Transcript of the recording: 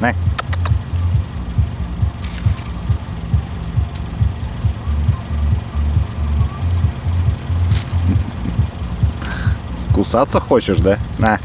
На. Кусаться хочешь, да? На.